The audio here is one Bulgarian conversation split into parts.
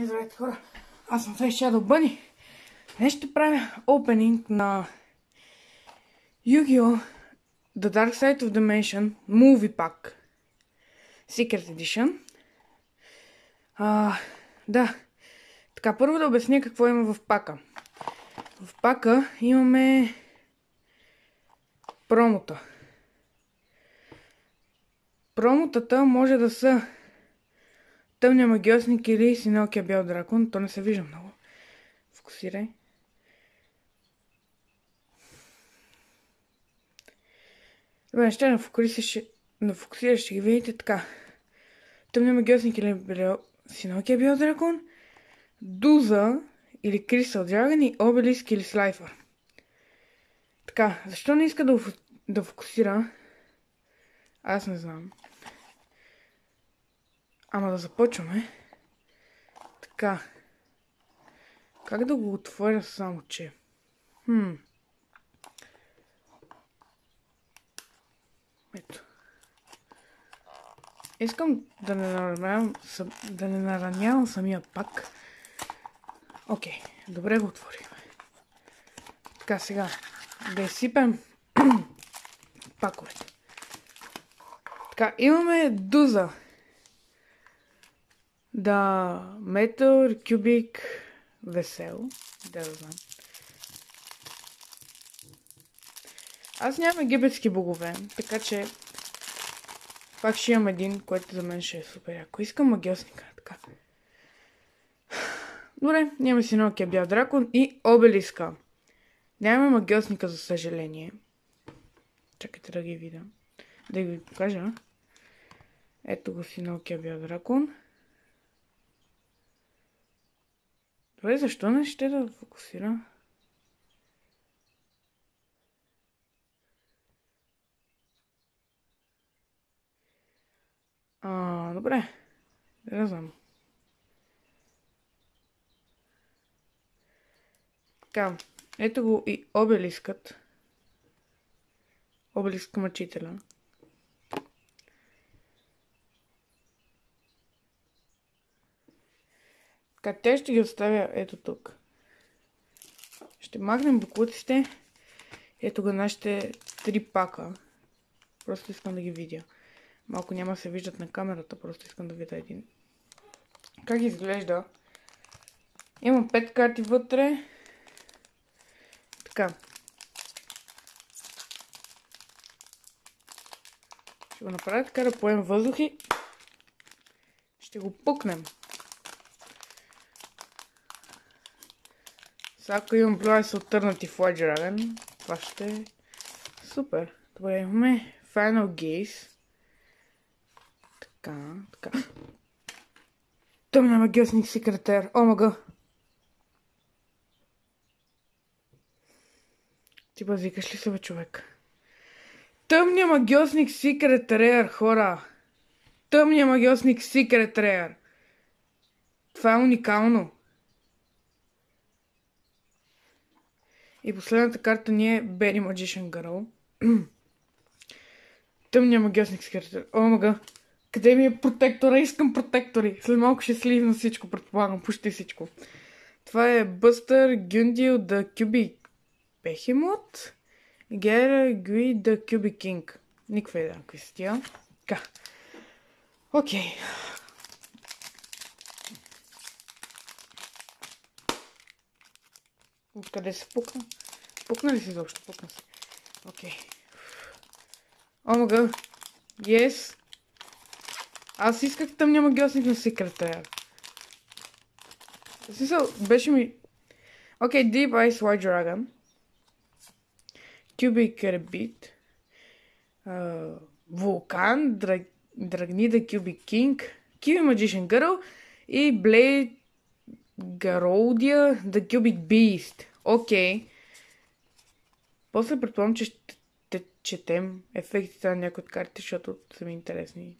И здравейте хора, аз съм Face Shadow Bunny. Днес ще правя опенинг на Yu-Gi-Oh! The Dark Side of Dimension Movie Pack Secret Edition. А, да, така първо да обясня какво има в пака. В пака имаме промота. Промотата може да са Тъмния магиосник или синелкия бял дракон. То не се вижда много. Фокусирай. Добре, ще на фокусираш, на фокусираш ще ги видите така. Тъмния магиосник или бял... синелкия бял дракон. Дуза или Крисал Драгон и Обелиск или Слайфър. Така, защо не иска да, да фокусира? Аз не знам. Ама да започваме. Така. Как да го отворя само, че... Хм. Ето. Искам да не наранявам, да не наранявам самия пак. Окей, добре го отворихме. Така, сега да изсипем паковете. Така, имаме дуза. Да, метър, кюбик, весел. Да, знам. Аз нямам египетски богове, така че пак ще имам един, който за мен ще е супер яко. Искам магиосника, така. Добре, нямаме си Нокия бял дракон и обелиска. Нямаме магиосника, за съжаление. Чакайте да ги видя. Да ги покажа. Ето го си Нокия бял дракон. Добре, защо не ще да фокусира? А, добре. Не знам. Така, ето го и обелискът. Обелиск мъчителя. Те ще ги оставя ето тук. Ще махнем буклуците. Ето го нашите три пака. Просто искам да ги видя. Малко няма се виждат на камерата, просто искам да видя един. Как изглежда? Имам пет карти вътре. Така. Ще го направя така да поем въздухи. Ще го пукнем. Сега ако имам Blue Eyes Alternative White Dragon, това ще е супер. Добре, имаме Final Gaze. Така, така. Тъмна магиосник секретар. Омага. Ти базикаш ли се, бе, човек? Тъмния магиосник Secret Rare, хора! Тъмния магиосник Secret Rare! Това е уникално. И последната карта ни е Berry Magician Girl. Тъмния магиосник секретар. О, мага. Къде ми е протектора? Искам протектори. След малко ще сливна всичко, предполагам. Почти всичко. Това е Бъстър Гюндил The Cubic Behemoth. Гера Гуи The Cubic King. Никаква идея, какви са тия. Така. Окей. Откъде се пукна? Пукна ли си изобщо? Пукна се. Окей. Омага. Yes. Аз исках тъмния магиосник на секретаря. Смисъл, беше ми... Окей, okay, Deep Ice White Dragon. Cubic Rabbit. Uh, Вулкан. Драг... Драгнида Cubic King. Kiwi Magician Girl. И Blade Гаролдия The Cubic Beast. Окей. Okay. После предполагам, че ще четем ефектите на някои от картите, защото са ми интересни.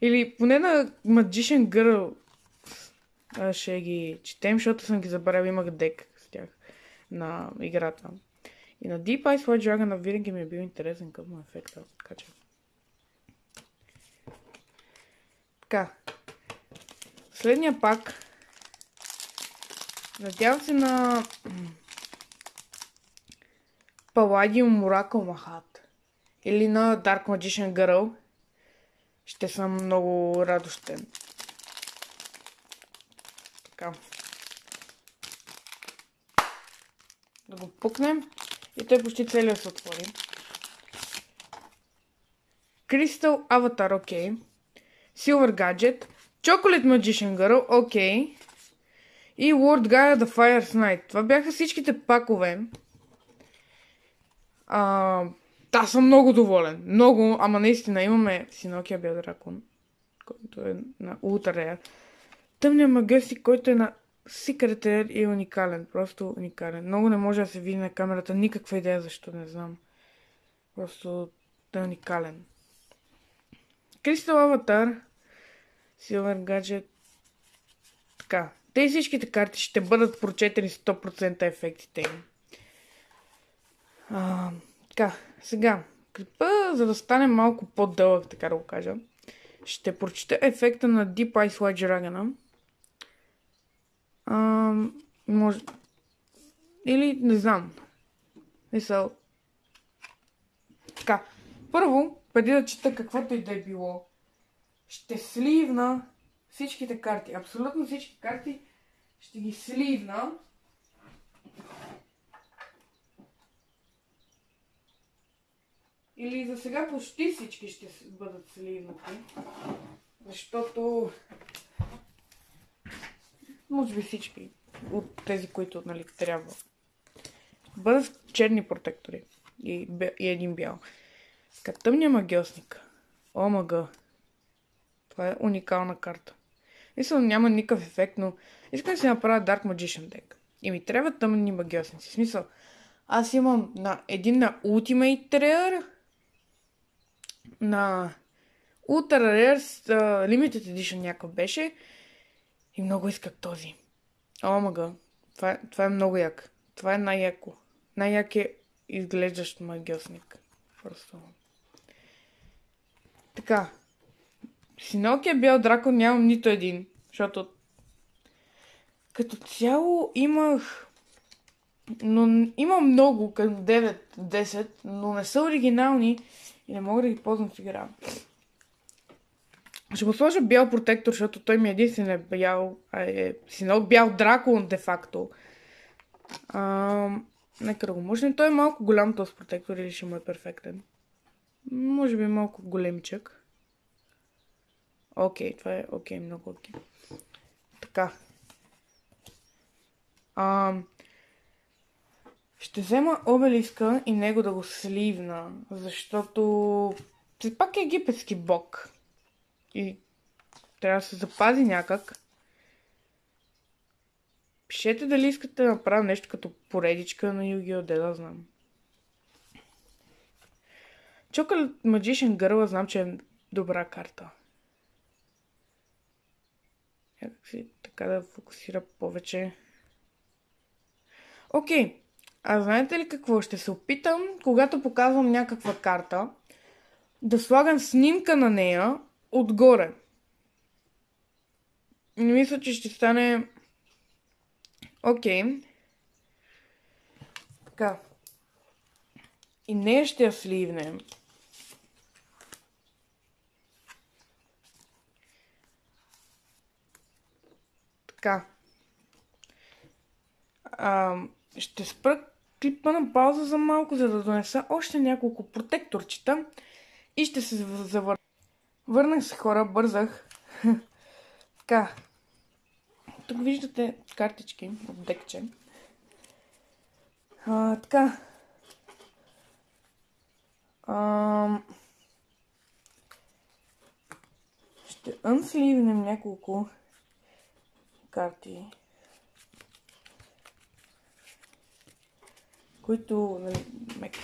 Или поне на Magician Girl ще ги четем, защото съм ги забравил, имах дек с тях на играта. И на Deep Ice White Dragon винаги ми е бил интересен към ефекта. Така че. Така. Следния пак Надявам се на Palladium Oracle Махат или на Dark Magician Girl. Ще съм много радостен. Така. Да го пукнем и той почти целият се отвори. Crystal Avatar, окей. Okay. Silver Gadget. Chocolate Magician Girl, окей. Okay. И World Gaia The Fire Knight. Това бяха всичките пакове. А, да, съм много доволен. Много, ама наистина имаме Синокия Бел Дракон, който е на Ultra. Тъмния магъси, който е на Secret Rare и е уникален. Просто уникален. Много не може да се види на камерата. Никаква идея защо, не знам. Просто е уникален. Crystal Avatar, Silver Gadget. Така. Те всичките карти ще бъдат прочетени 100% ефектите им. А, така, сега. Клипа, за да стане малко по-дълъг, така да го кажа, ще прочета ефекта на Deep Ice White Dragon. А, може... Или не знам. Мисъл. Така. Първо, преди да чета каквото и да е било, ще сливна всичките карти. Абсолютно всички карти ще ги сливна. Или за сега почти всички ще бъдат сливнати. Защото може би всички от тези, които нали, трябва. Бъдат черни протектори и, и един бял. Така, тъмния магиосник. Омага. Това е уникална карта. Мисля, няма никакъв ефект, но искам да си направя Dark Magician Deck. И ми трябва тъмни магиосници. В смисъл, аз имам на един на Ultimate Rare, на Ultra Rare uh, Limited Edition някакъв беше и много исках този. Омага, това, е, това е много як. Това е най-яко. Най-як е изглеждащ магиосник. Просто. Така. Синокия бял дракон нямам нито един. Защото като цяло имах но имам много, към 9-10, но не са оригинални и не мога да ги ползвам в игра. Ще го сложа бял протектор, защото той ми е единствен е бял, а е синок бял дракон, де-факто. Нека да го можем. Той е малко голям този протектор или ще му е перфектен. Може би малко големичък. Окей, това е окей, много окей. Така. А, ще взема обелиска и него да го сливна, защото все пак е египетски бог. И трябва да се запази някак. Пишете дали искате да направя нещо като поредичка на Юги Оде, да знам. Chocolate Magician Girl знам, че е добра карта. Някакси така да фокусира повече. Окей. Okay. А знаете ли какво? Ще се опитам, когато показвам някаква карта, да слагам снимка на нея отгоре. Не мисля, че ще стане окей. Okay. Така. И нея ще я сливнем. Така. А, ще спра клипа на пауза за малко, за да донеса още няколко протекторчета и ще се завърна. Върнах се хора, бързах. така. Тук виждате картички от декче. А, така. А, ще unsleevenем няколко карти, които нали,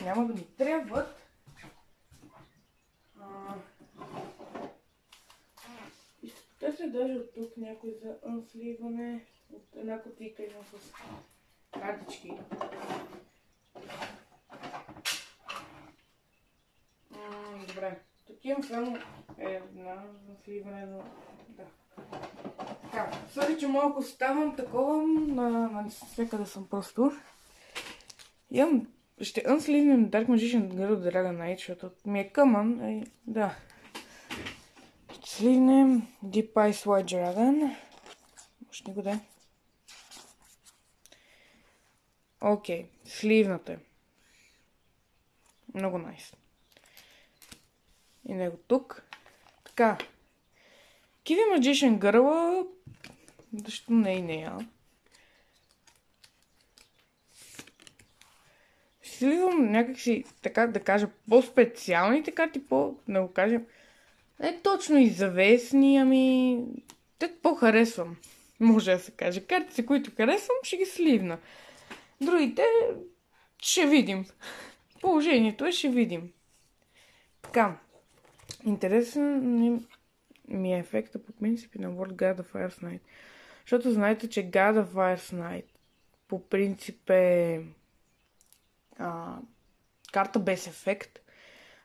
няма да ми трябват. Се даже от тук някой за сливане от една котика има с картички. добре. Тук имам само една за сливане, но да. Така, сори, че малко ставам такова, на, на всекъде съм просто. Имам, ще unslivnem Dark Magician Girl Dragon Knight, защото ми е къмън, ай, да. Ще сливнем Deep Ice White Dragon. Може го да Окей, сливната е. Много найс. И него тук. Така. Kiwi Magician Girl защо не и нея? Сливам някакси, така да кажа, по-специалните карти, по, да го кажем, не точно известни, ами... Те по-харесвам, може да се каже. Картите, които харесвам, ще ги сливна. Другите ще видим. Положението е, ще видим. Така. Интересен ми е ефекта по принципи на World God of Fire Night. Защото знаете, че God of Fire Night по принцип е а, карта без ефект.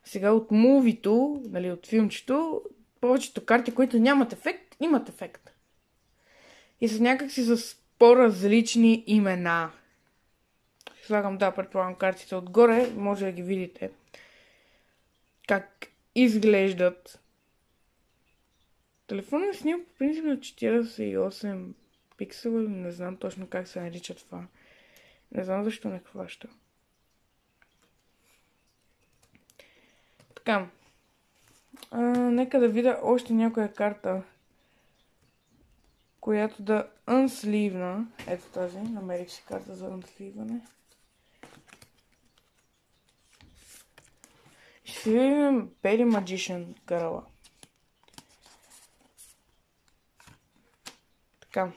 Сега от мувито, нали, от филмчето, повечето карти, които нямат ефект, имат ефект. И са някакси с по-различни имена. Слагам, да, предполагам картите отгоре, може да ги видите. Как изглеждат Телефонът е снима по принцип на 48 пиксела, не знам точно как се нарича това. Не знам защо не хваща. Така. А, нека да видя още някоя карта, която да unсливна. Ето тази. Намерих си карта за unсливане. Ще видим Belly Magician Карала. Така.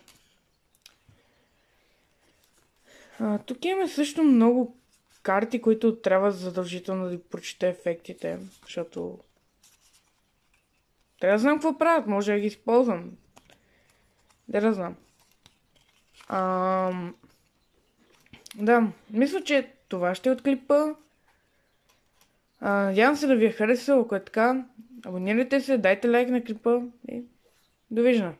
А, тук имаме също много карти, които трябва задължително да прочете ефектите, защото трябва да знам какво правят, може да ги използвам. Да да знам. А, да, мисля, че това ще е от клипа. надявам се да ви е харесало, ако е така. Абонирайте се, дайте лайк на клипа и довиждане.